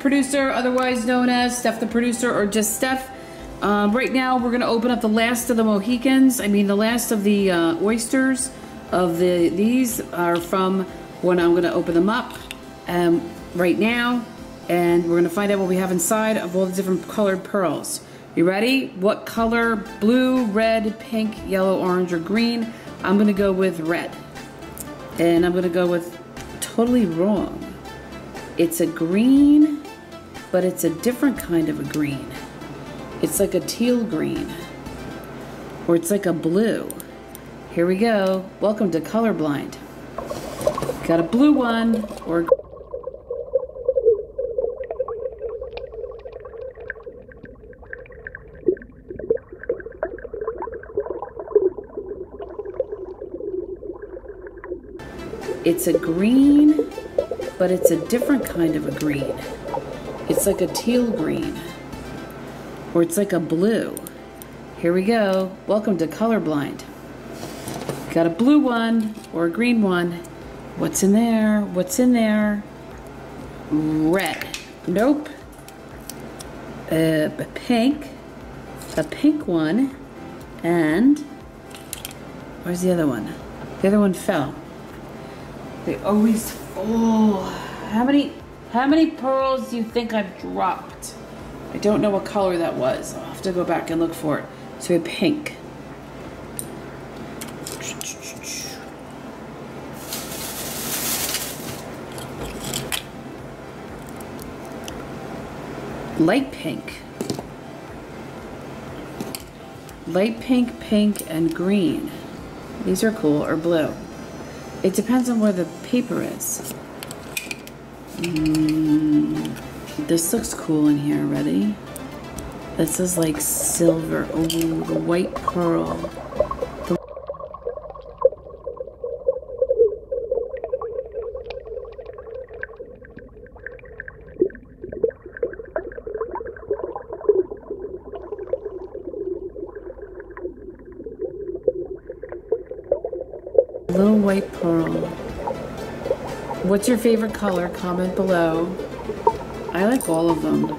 producer, otherwise known as Steph the producer or just Steph. Um, right now, we're gonna open up the last of the Mohicans. I mean, the last of the uh, oysters of the these are from when I'm gonna open them up um, right now, and we're gonna find out what we have inside of all the different colored pearls. You ready? What color? Blue, red, pink, yellow, orange, or green? I'm gonna go with red. And I'm gonna go with totally wrong. It's a green, but it's a different kind of a green. It's like a teal green, or it's like a blue. Here we go. Welcome to Colorblind. Got a blue one, or It's a green, but it's a different kind of a green. It's like a teal green, or it's like a blue. Here we go. Welcome to Colorblind. Got a blue one or a green one. What's in there? What's in there? Red. Nope. Uh, pink. A pink one. And where's the other one? The other one fell. They always fall. How many how many pearls do you think I've dropped? I don't know what color that was. I'll have to go back and look for it. So a pink. Light pink. Light pink, pink, and green. These are cool, or blue. It depends on where the paper is. Mm, this looks cool in here. Ready? This is like silver. Oh, the white pearl. Little white pearl. What's your favorite color? Comment below. I like all of them.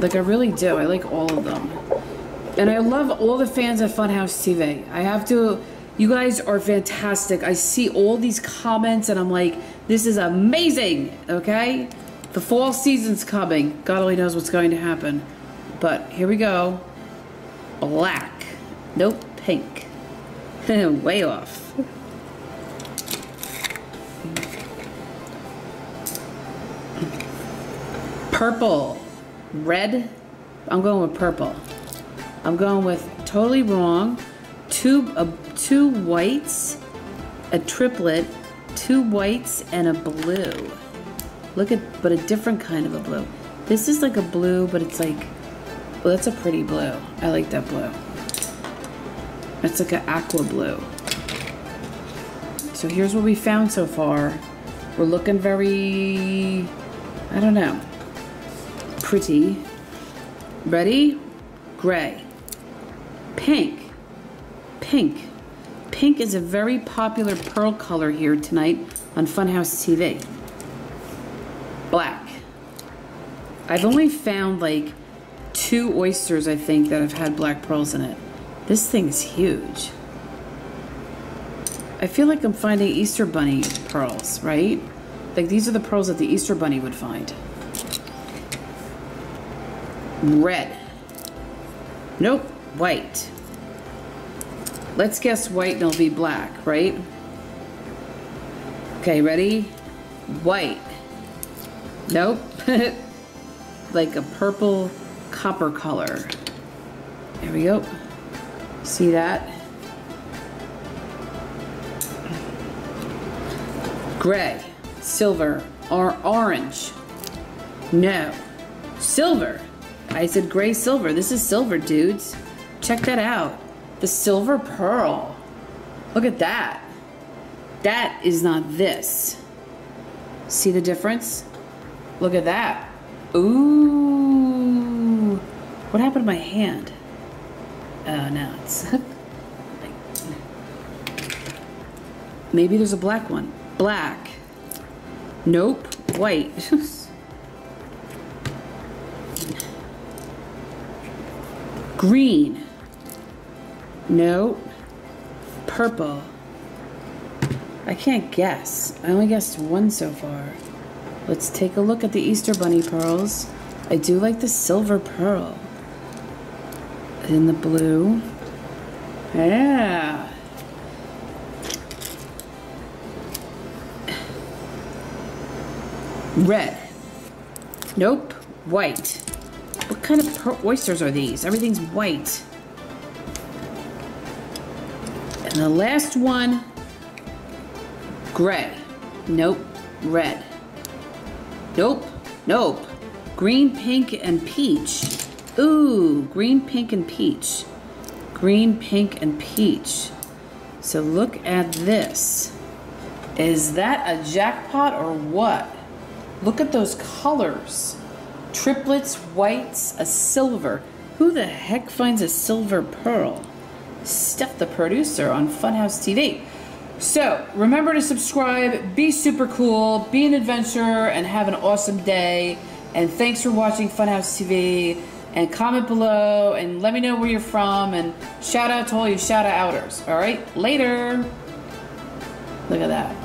Like I really do. I like all of them. And I love all the fans at Funhouse TV. I have to, you guys are fantastic. I see all these comments and I'm like, this is amazing, okay? The fall season's coming. God only knows what's going to happen. But here we go. Black. Nope, pink. Way off. Purple. Red. I'm going with purple. I'm going with totally wrong. Two, uh, two whites, a triplet, two whites, and a blue. Look at, but a different kind of a blue. This is like a blue, but it's like, well, that's a pretty blue. I like that blue. It's like an aqua blue. So here's what we found so far. We're looking very, I don't know, pretty. Ready? Gray. Pink. Pink. Pink is a very popular pearl color here tonight on Funhouse TV. Black. I've only found like two oysters, I think, that have had black pearls in it. This thing is huge. I feel like I'm finding Easter Bunny pearls, right? Like these are the pearls that the Easter Bunny would find. Red. Nope, white. Let's guess white and it'll be black, right? Okay, ready? White. Nope. like a purple copper color. There we go. See that? Gray, silver, or orange. No. Silver. I said gray silver. This is silver, dudes. Check that out. The silver pearl. Look at that. That is not this. See the difference? Look at that. Ooh. What happened to my hand? Oh, no, it's... Maybe there's a black one. Black. Nope, white. Green. Nope. Purple. I can't guess. I only guessed one so far. Let's take a look at the Easter Bunny pearls. I do like the silver pearl. And the blue. Yeah. Red. Nope. White. What kind of oysters are these? Everything's white. And the last one, gray. Nope. Red. Nope. Nope. Green, pink, and peach. Ooh, green, pink, and peach. Green, pink, and peach. So look at this. Is that a jackpot or what? Look at those colors. Triplets, whites, a silver. Who the heck finds a silver pearl? Steph the producer on Funhouse TV. So remember to subscribe, be super cool, be an adventurer, and have an awesome day. And thanks for watching Funhouse TV. And comment below and let me know where you're from. And shout out to all you shout outers. All right, later. Look at that.